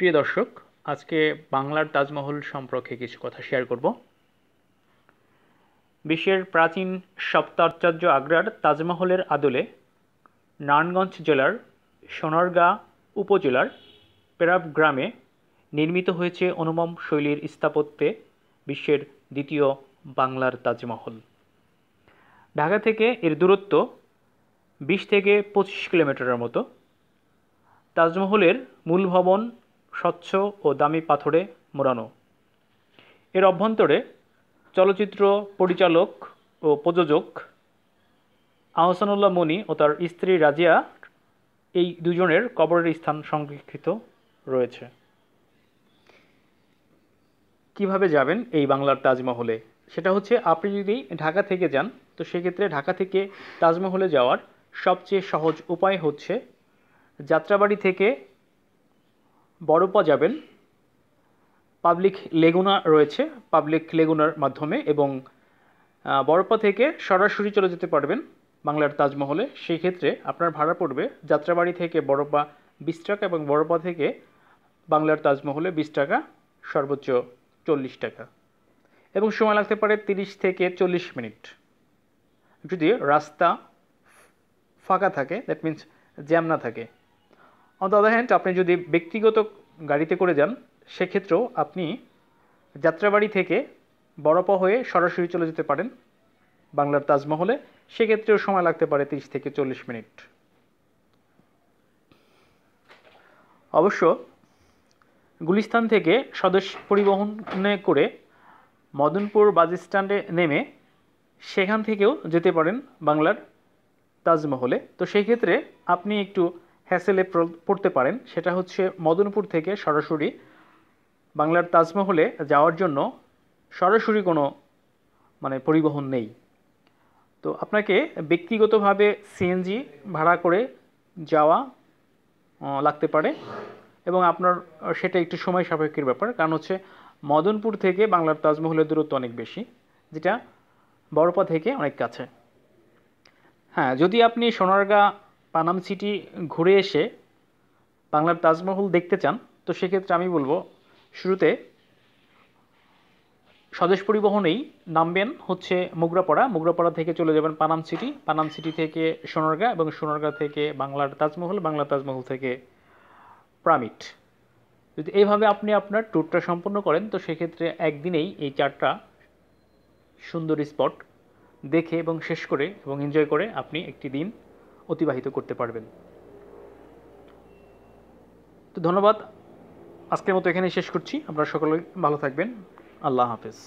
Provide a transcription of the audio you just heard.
প্রিয় দর্শক, আজকে বাংলার তাজমহল সম্পর্কে কিছু কথা শেয়ার করব। বিশ্বের প্রাচীন সপ্তাচার্য আগ্রার তাজমহলের আদলে নারায়ণগঞ্জ জেলার সোনারগাঁ উপজেলার পেরাব গ্রামে নির্মিত হয়েছে অনুমম শৈলীর স্থাপত্যে বিশ্বের দ্বিতীয় বাংলার তাজমহল। ঢাকা থেকে এর দূরত্ব বিশ থেকে পঁচিশ কিলোমিটারের মতো। তাজমহলের মূল ভবন স্বচ্ছ ও দামি পাথরে মোড়ানো। এর অভ্যন্তরে চলচ্চিত্র পরিচালক ও প্রযোজক আহসানুল্লাহ মনি ও তার স্ত্রী রাজিয়া এই দুজনের কবরের স্থান সংরক্ষিত রয়েছে। কীভাবে যাবেন এই বাংলার তাজমহলে? সেটা হচ্ছে, আপনি যদি ঢাকা থেকে যান, তো সেক্ষেত্রে ঢাকা থেকে তাজমহলে যাওয়ার সবচেয়ে সহজ উপায় হচ্ছে যাত্রাবাড়ি থেকে বড়পা যাবেন। পাবলিক লেগুনা রয়েছে, পাবলিক লেগুনার মাধ্যমে এবং বড়পা থেকে সরাসরি চলে যেতে পারবেন বাংলার তাজমহলে। সেই ক্ষেত্রে আপনার ভাড়া পড়বে যাত্রাবাড়ি থেকে বড়পা, বিশ টাকা এবং বড়পা থেকে বাংলার তাজমহলে বিশ টাকা, সর্বোচ্চ চল্লিশ টাকা। এবং সময় লাগতে পারে তিরিশ থেকে চল্লিশ মিনিট। যদি রাস্তা ফাঁকা থাকে দ্যাট মিন্স জ্যাম না থাকে অন দ্য আদার হ্যান্ড আপনি যদি ব্যক্তিগত গাড়িতে করে যান, সেক্ষেত্রেও আপনি যাত্রাবাড়ি থেকে বড়পা হয়ে সরাসরি চলে যেতে পারেন বাংলার তাজমহলে। সেক্ষেত্রেও সময় লাগতে পারে তিরিশ থেকে চল্লিশ মিনিট। অবশ্য গুলিস্তান থেকে স্বদেশ পরিবহনে করে মদনপুর বাস স্ট্যান্ডে নেমে সেখান থেকেও যেতে পারেন বাংলার তাজমহলে। তো সেই ক্ষেত্রে আপনি একটু হ্যাসেলে পড়তে পারেন। সেটা হচ্ছে মদনপুর থেকে সরাসরি বাংলার তাজমহলে যাওয়ার জন্য সরাসরি কোনো মানে পরিবহন নেই। তো আপনাকে ব্যক্তিগতভাবে সিএনজি ভাড়া করে যাওয়া লাগতে পারে এবং আপনার সেটা একটু সময় সাপেক্ষের ব্যাপার। কারণ হচ্ছে মদনপুর থেকে বাংলার তাজমহলের দূরত্ব অনেক বেশি, যেটা বড়পা থেকে অনেক কাছে। হ্যাঁ যদি আপনি সোনারগাঁ পানাম সিটি ঘুরে এসে বাংলার তাজমহল দেখতে চান, তো সেক্ষেত্রে আমি বলব শুরুতে স্বদেশ পরিবহনেই নামবেন হচ্ছে মুগরাপাড়া। মুগরাপাড়া থেকে চলে যাবেন পানাম সিটি। পানাম সিটি থেকে সোনারগাঁ এবং সোনারগাঁ থেকে বাংলার তাজমহল বাংলার তাজমহল থেকে প্রামিট। যদি এইভাবে আপনি আপনার ট্যুরটা সম্পন্ন করেন, তো সেক্ষেত্রে একদিনেই এই চারটা সুন্দর স্পট দেখে এবং শেষ করে এবং এনজয় করে আপনি একটি দিন অতিবাহিত করতে পারবেন। তো ধন্যবাদ। আজকের মতো এখানে শেষ করছি। আপনারা সকলে ভালো থাকবেন। আল্লাহ হাফেজ।